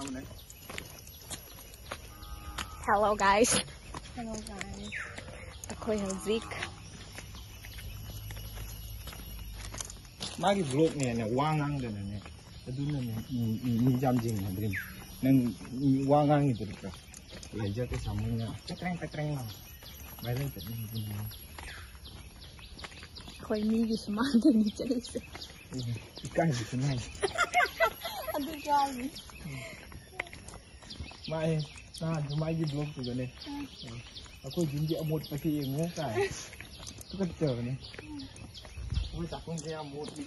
Hello. Hello guys. Hello guys. Ako yung Zeke. Magi vlog niya na wangang din na niya. Ito na niya injam jing na dream. Nang wangang itu ka. Lajar ke sama niya. Petreng petreng lang. Bayan ito. Ako yung migi sumanda ni Chase. Ikaw yung sinay. Aduh kami. mai na thì mai dịch luôn từ này. Nó có dính địa một cái gì ngó cái cứ cần chờ này. Ôi chắc không ra một cái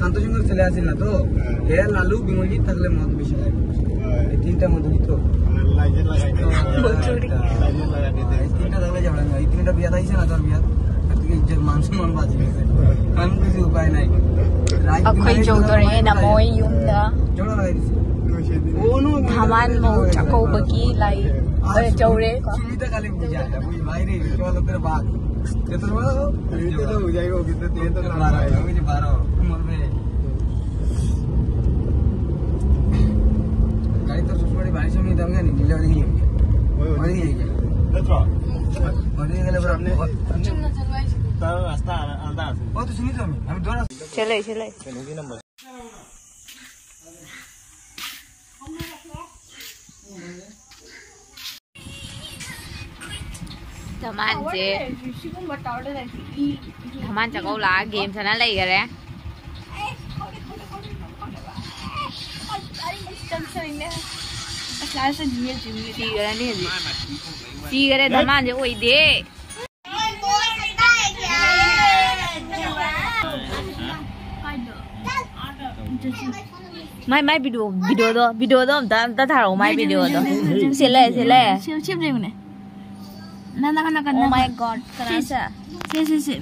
খান্ত সিংহের ছেলে আছে না তো? হে লালু বিমলজিৎ থাকলে মদ বেশি লাগে। এই তিনটা মদ তো তিনটা থাকলে যাবে না এই তিনটা বিয়া থাকছে না তোর বিয়া? ꯑꯩꯈꯣꯏ ꯌꯧꯗꯣꯔꯦꯅ ꯃꯣꯏ ꯌꯨꯝꯗ तो हो जाएगा कितने तेल तो बारह मुझे बारह गाड़ी तो सुबह बारिश में दम गया नहीं नीला नहीं है मर गई है अच्छा मर गई गले पर हमने रास्ता आंदा ओ तो सुनी तो हमें हम दो चले चले। चलो जी number. Game sana lai gare. Chi gare ni gì? Chi gare dhaman je oi de. Mai mai video video đó video đó ta ta thả mai video đó. Sẽ lệ sẽ lệ. siêu chip đây này na na na Oh na my god. Kenapa? si si si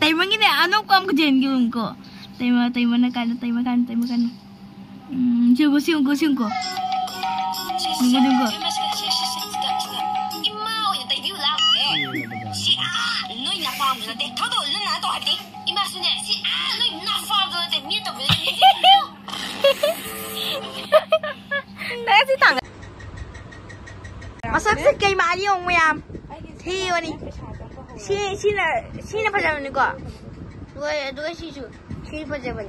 tay mo gini ano ko am kajen gawin ko tay mo tay mo na kan tay mo kan tay mo kan hmm siung ko siung ko siung ko Tunggu tunggu 你妈，我也得丢了。是啊，你那 Masakit kay Mali yung mayam Thi wani Si si na si na pa jaman ko Dua dua si su si pa jaman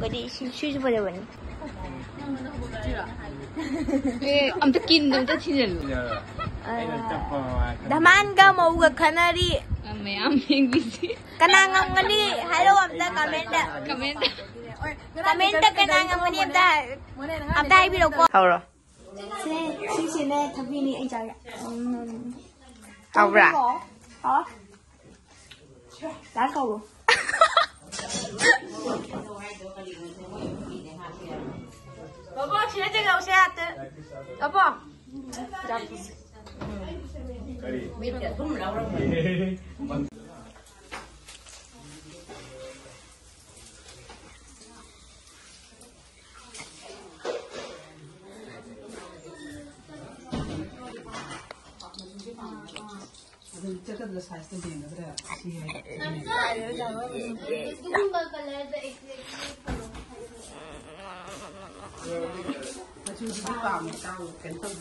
Kadi si si pa jaman 예, 아무튼 낀 놈도 치는 Daman ka mo ga kanari ame ame 비지 Kanangam ngani hello amta comment 커멘트 comment kanangam ngani amta amta ai bi ko 하우라 Se si si ne thabi ni 先先先呢，他给你一家人。嗯。好不啦？好。哈哈。老婆，吃这个，我先的。老婆。可以。没，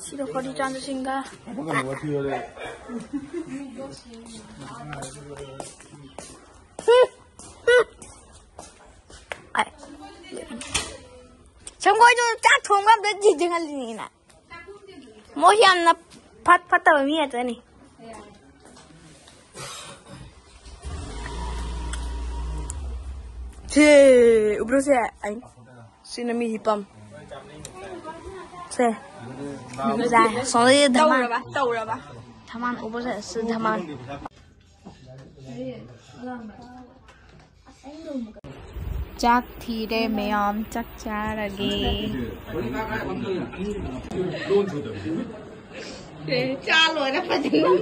시도거리지 않으신가? 참고해줘 아, 딱 동갑된 지정할리니나? 못이 안나 팥팥다 의미하더니. 제 으브로세 아니 시나미 힙밤 세. ra xong rồi thằng ăn tàu rồi bà. Thằng ăn ốp sẽ sư thằng ăn chắc thì đây mấy ông chắc chắn là gì cha rồi đó phải chừng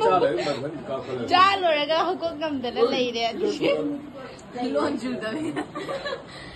cha rồi đó cái không có cầm được nó lấy đấy luôn chưa đấy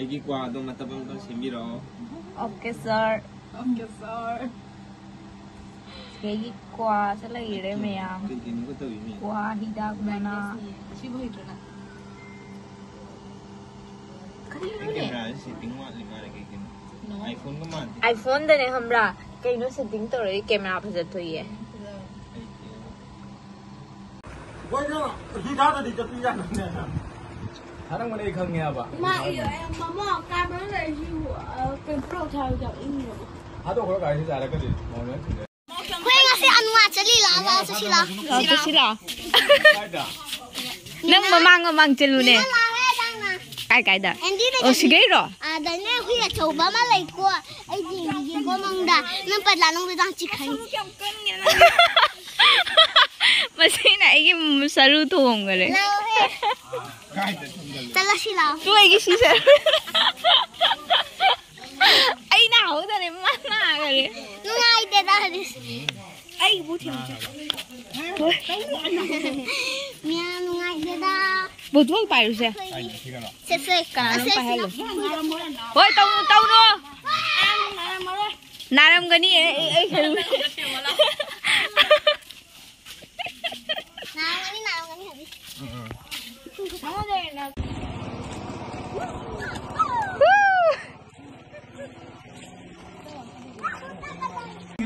ꯑꯩꯒꯤ ꯀ꯭ꯋꯥꯗꯣ ꯃꯇꯞ ꯑꯃꯇ ꯁꯦꯝꯕꯤꯔꯛꯑꯣ okay sir okay sir ꯁꯤꯒꯤ ꯀ꯭ꯋꯥꯁꯦ ꯂꯩꯔꯦ ꯃꯌꯥꯝ ꯀ꯭ꯋꯥ ꯍꯤꯗꯥꯛ ꯃꯅꯥ ꯁꯤꯕꯨ ꯍꯩꯇ꯭ꯔꯅ ꯑꯥꯏꯐꯣꯟꯗꯅꯦ ꯈꯪꯕ꯭ꯔꯥ ꯀꯩꯅꯣ ꯁꯦꯠꯇꯤꯡ ꯇꯧꯔꯗꯤ ꯀꯦꯃꯦꯔꯥ ꯐꯖ ꯊꯣꯛꯏꯌꯦ ꯍꯤꯗꯥꯛꯇꯗꯤ ꯆꯠꯄꯤ ꯌꯥꯗꯕꯅꯦ Thả nó đi không nghe bà Mà giờ 사랑만의 강해봐. 엄마 이거 엄마 까면은 이거 그 프로 잘 잡는 거. 하도 그걸 가야지 잘했거든. 뭐는 근데. 회가 새 안와 저리 나와 저시라. 저시라. nâng mà mang mà mang chân luôn nè cái cái đó ở xí ghế rồi à đấy nè khi là chầu bá má lấy cua ấy gì gì có mong đã nên phải là nông bị đang chỉ khay mà xí này cái sao lưu thùng rồi đấy xì lò Mày cái xì xì Ây nào ra này mắt nà rồi Nó ngay đây ra đi. Ây bố thiểu chứ. Mẹ nó ngay đây ra. Bố thuốc bài rồi xe. Xe xe Cả nó bài hay rồi. Ôi tao tao nó Nà làm cái này ấy ấy ấy Nà làm cái này nà làm cái này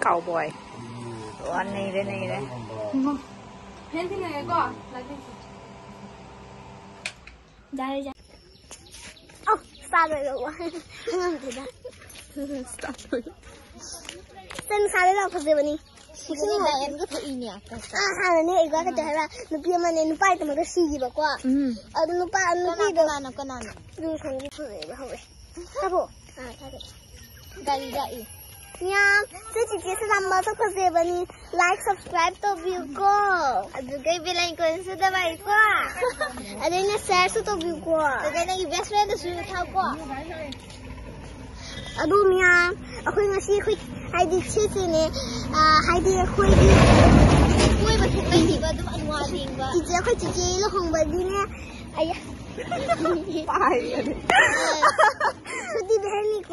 cậu bồi đồ này đây này đây. Hết cái này có à? là cái gì? Đây đây. Ô sao rồi rồi tên sao là cái gì vậy nhỉ cái này em à, có thể in nhỉ à hai là này cái cái là nó kia mà nên phải tụi nó xì gì bà qua ừ. ờ nó phải nó kia đó nó có nào rồi không biết không biết không biết sao bộ à sao કરી ગઈ Yeah, so today's number so cause when like subscribe to view ko. Aduh kay cũng ko sa dabay ko. Aduh na share cho to view ko. Aduh na best friend sa view tao ko. Aduh niya, ako yung si ko ay di si kine ah ay di ko di. Uy, bakit may di ba dumang chị di ba? chị, ako titi lo kung ba di na. Ay. Bye.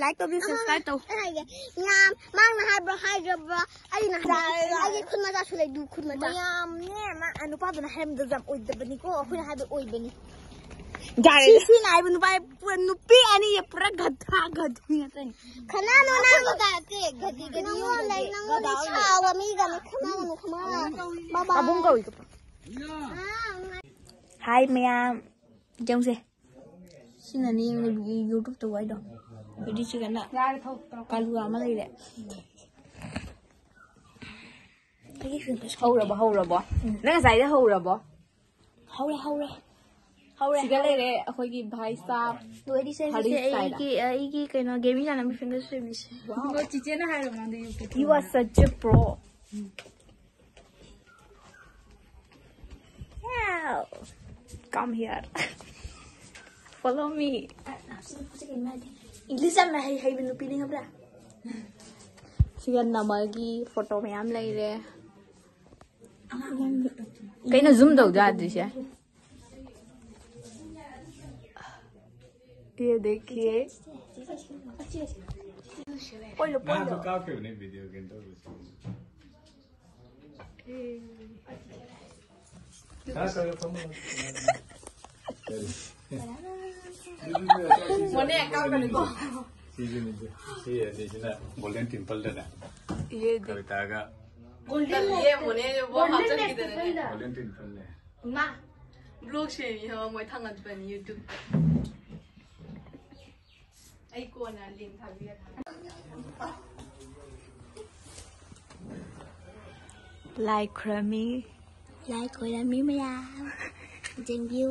Like তো বিশেষ তাই তো নাম মাং না হাইব হাইব আই না আই খুন মজা শুলাই দু খুন মজা নাম নে মা আনু পাদ না হেম দে জাম ওই দে বনি কো খুন হাইব ওই বনি যাই সি না আইব নু পাই পুরা নু পি আনি এ পুরা গধা গধু না তাই খনা নো না গধা কে গধি গধি ও লাই না ও লাই ছাও আমি গামে খনা নো খমা বাবা আবুম কই কো হাই মিয়া জং সে xin là đi youtube từ quay đâu Beri chicken nak. Kalau lama lagi deh. Hầu rồi bò, hầu rồi bò. Nó cái gì đó hầu rồi bò. Hầu rồi, hầu rồi. Hầu rồi. Chicken này đấy, khôi kỳ bhai sa. Tôi đi xem cái ấy cái ấy cái cái nó gaming là mình finger stream đi. Wow. Nó chỉ chơi nó hay rồi mà đi. You are such a pro. Wow. Come here. Follow me. English में hi हाय बिनु पीने का ब्रा ठीक है नमकी फ़ोटो में हम ले रहे कहीं ना जूम दो जा दिस है ये देखिए। पोलो पोलो ಮೊನ್ನೆ ಅಕ್ಕ ಕಲಿಬೋ ಸೀಸನ್ ಇದೆ ಈ ಸೀಸನ್ ಗೋಲ್ಡನ್ ಟೆಂಪಲ್ ದನ ಕವಿತಾಗ. ಗೋಲ್ಡನ್ ಏ ಮೊನ್ನೆ ಗೋಲ್ಡನ್ ಟೆಂಪಲ್ ಗೋಲ್ಡನ್ ಟೆಂಪಲ್ ಮಾ blog xem gì không mới thăng lên bên youtube ai cô nè liền thằng việt like creamy like creamy mà là chân view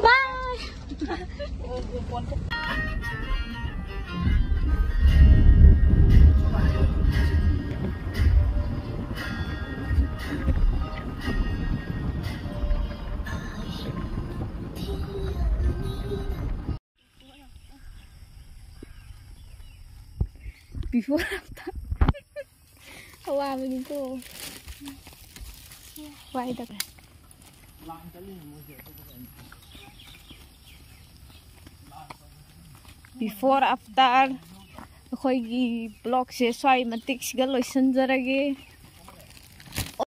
Bye. Before after. Begitu. Wah, itu kan. mình cô quay được before after ꯑꯩꯈꯣꯏꯒꯤ ꯕ꯭ꯂꯣꯛꯁꯦ ꯁ꯭ꯋꯥꯏ ꯃꯇꯤꯛꯁꯤꯒ ꯂꯣꯏꯁꯤꯟꯖꯔꯒꯦ